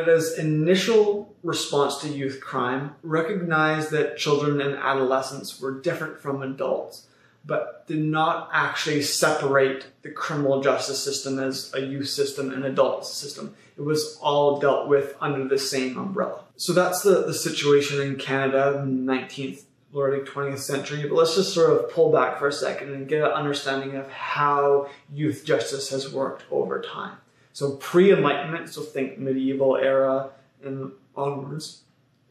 Canada's initial response to youth crime recognized that children and adolescents were different from adults, but did not actually separate the criminal justice system as a youth system and adult system. It was all dealt with under the same umbrella. So that's the, the situation in Canada in the 19th, early 20th century. But let's just sort of pull back for a second and get an understanding of how youth justice has worked over time. So pre-enlightenment, so think medieval era and onwards,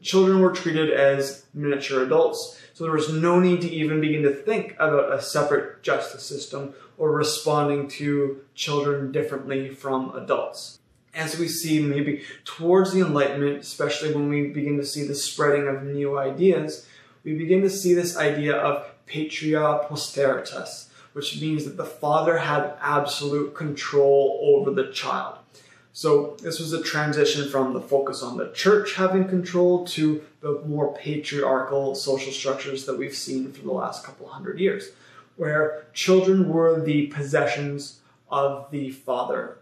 children were treated as miniature adults. So there was no need to even begin to think about a separate justice system or responding to children differently from adults. As we see maybe towards the Enlightenment, especially when we begin to see the spreading of new ideas, we begin to see this idea of patria potestas, which means that the father had absolute control over the child. So this was a transition from the focus on the church having control to the more patriarchal social structures that we've seen for the last couple hundred years, where children were the possessions of the father.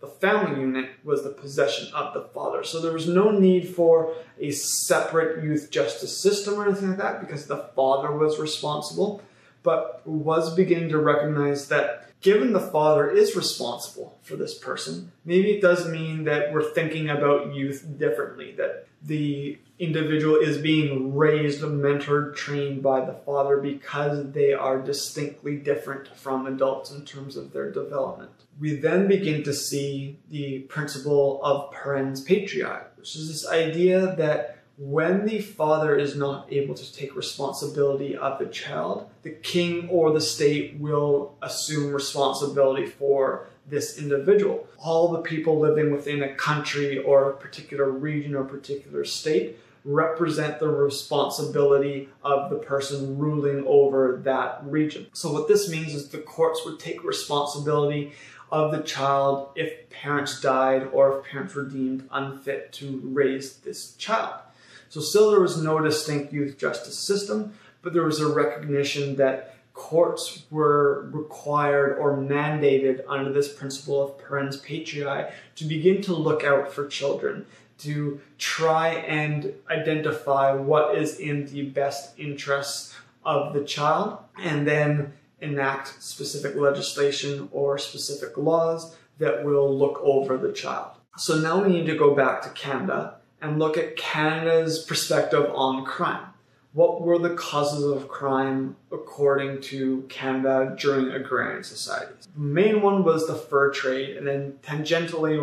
The family unit was the possession of the father. So there was no need for a separate youth justice system or anything like that because the father was responsible but was beginning to recognize that given the father is responsible for this person, maybe it does mean that we're thinking about youth differently, that the individual is being raised, mentored, trained by the father because they are distinctly different from adults in terms of their development. We then begin to see the principle of parens patriae, which is this idea that when the father is not able to take responsibility of the child, the king or the state will assume responsibility for this individual. All the people living within a country or a particular region or particular state represent the responsibility of the person ruling over that region. So what this means is the courts would take responsibility of the child if parents died or if parents were deemed unfit to raise this child. So still there was no distinct youth justice system, but there was a recognition that courts were required or mandated under this principle of parens patriae to begin to look out for children, to try and identify what is in the best interests of the child, and then enact specific legislation or specific laws that will look over the child. So now we need to go back to Canada and look at Canada's perspective on crime. What were the causes of crime according to Canada during agrarian societies? The main one was the fur trade, and then tangentially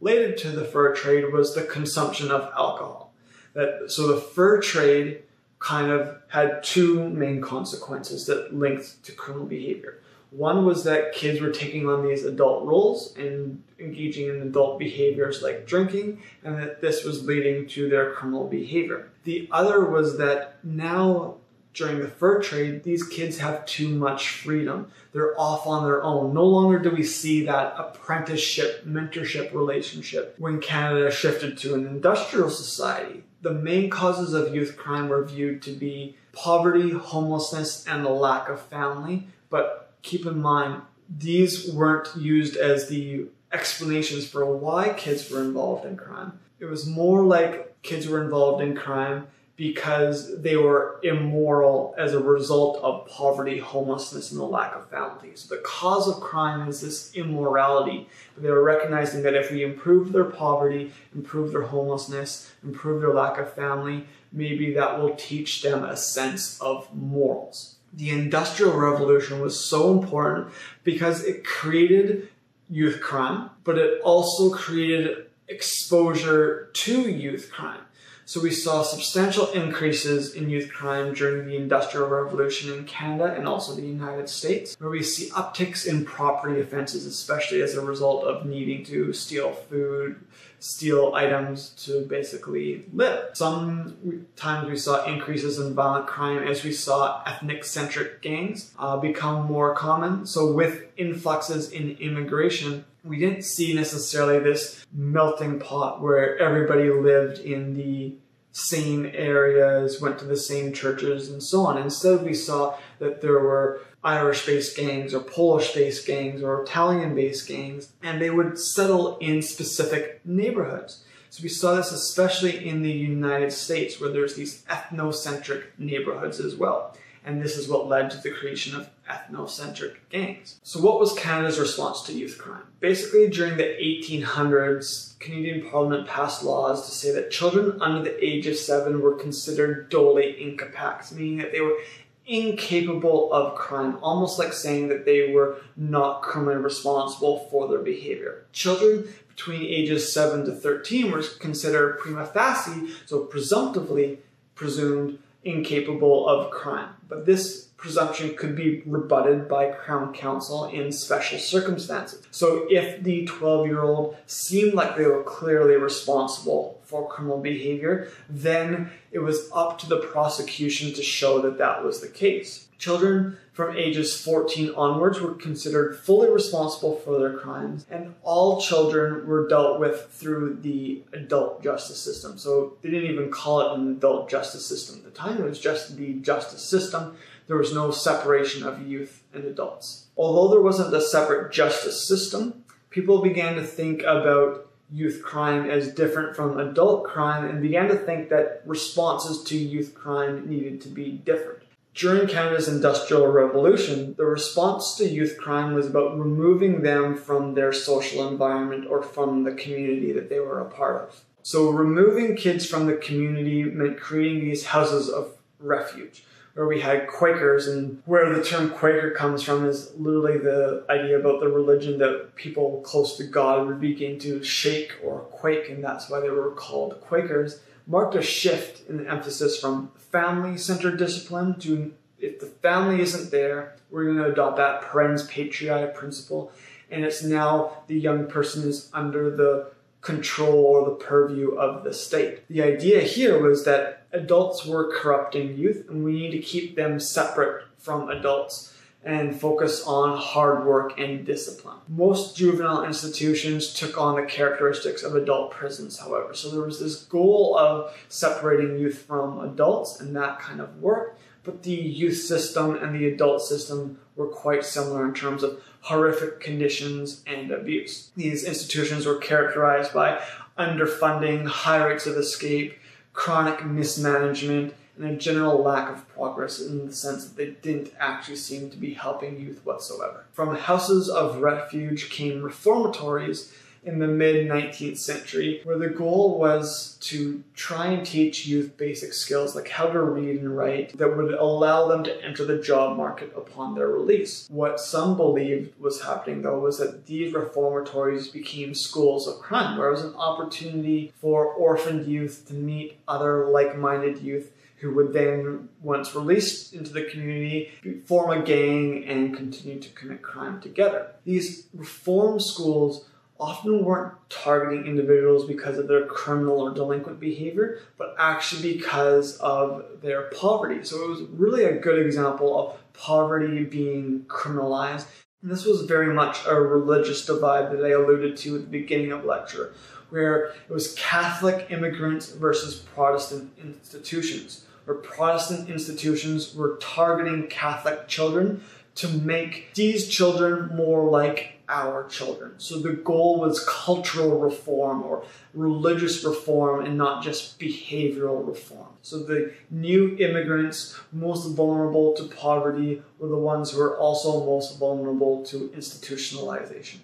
related to the fur trade was the consumption of alcohol. That, so the fur trade kind of had two main consequences that linked to criminal behavior. One was that kids were taking on these adult roles and engaging in adult behaviors like drinking, and that this was leading to their criminal behavior. The other was that now during the fur trade, these kids have too much freedom. They're off on their own. No longer do we see that apprenticeship, mentorship relationship when Canada shifted to an industrial society. The main causes of youth crime were viewed to be poverty, homelessness, and the lack of family. But keep in mind, these weren't used as the explanations for why kids were involved in crime. It was more like kids were involved in crime because they were immoral as a result of poverty, homelessness, and the lack of family. So the cause of crime is this immorality. But They were recognizing that if we improve their poverty, improve their homelessness, improve their lack of family, maybe that will teach them a sense of morals the Industrial Revolution was so important because it created youth crime, but it also created exposure to youth crime. So we saw substantial increases in youth crime during the Industrial Revolution in Canada and also the United States, where we see upticks in property offenses, especially as a result of needing to steal food, steal items to basically live. Sometimes we saw increases in violent crime as we saw ethnic-centric gangs uh, become more common. So with influxes in immigration, we didn't see necessarily this melting pot where everybody lived in the same areas, went to the same churches, and so on. Instead, we saw that there were Irish-based gangs or Polish-based gangs or Italian-based gangs, and they would settle in specific neighborhoods. So we saw this especially in the United States, where there's these ethnocentric neighborhoods as well. And this is what led to the creation of ethnocentric gangs. So what was Canada's response to youth crime? Basically, during the 1800s, Canadian Parliament passed laws to say that children under the age of seven were considered doli incapax, meaning that they were incapable of crime, almost like saying that they were not criminally responsible for their behavior. Children between ages 7 to 13 were considered prima facie, so presumptively presumed incapable of crime. But this presumption could be rebutted by Crown Counsel in special circumstances. So if the 12 year old seemed like they were clearly responsible for criminal behavior, then it was up to the prosecution to show that that was the case. Children from ages 14 onwards were considered fully responsible for their crimes, and all children were dealt with through the adult justice system. So they didn't even call it an adult justice system at the time, it was just the justice system. There was no separation of youth and adults. Although there wasn't a separate justice system, people began to think about youth crime as different from adult crime and began to think that responses to youth crime needed to be different. During Canada's Industrial Revolution, the response to youth crime was about removing them from their social environment or from the community that they were a part of. So, removing kids from the community meant creating these houses of refuge where we had Quakers, and where the term Quaker comes from is literally the idea about the religion that people close to God would begin to shake or quake, and that's why they were called Quakers, marked a shift in the emphasis from family centered discipline to if the family isn't there, we're going to adopt that parens patriae principle, and it's now the young person is under the control or the purview of the state. The idea here was that adults were corrupting youth and we need to keep them separate from adults and focus on hard work and discipline. Most juvenile institutions took on the characteristics of adult prisons, however. So there was this goal of separating youth from adults and that kind of work, but the youth system and the adult system were quite similar in terms of horrific conditions and abuse. These institutions were characterized by underfunding, high rates of escape, chronic mismanagement, and a general lack of progress in the sense that they didn't actually seem to be helping youth whatsoever. From houses of refuge came reformatories in the mid 19th century, where the goal was to try and teach youth basic skills like how to read and write that would allow them to enter the job market upon their release. What some believed was happening though was that these reformatories became schools of crime, where it was an opportunity for orphaned youth to meet other like minded youth who would then, once released into the community, form a gang and continue to commit crime together. These reform schools often weren't targeting individuals because of their criminal or delinquent behavior, but actually because of their poverty. So it was really a good example of poverty being criminalized. And this was very much a religious divide that I alluded to at the beginning of lecture, where it was Catholic immigrants versus Protestant institutions, where Protestant institutions were targeting Catholic children to make these children more like our children. So the goal was cultural reform or religious reform and not just behavioral reform. So the new immigrants most vulnerable to poverty were the ones who were also most vulnerable to institutionalization.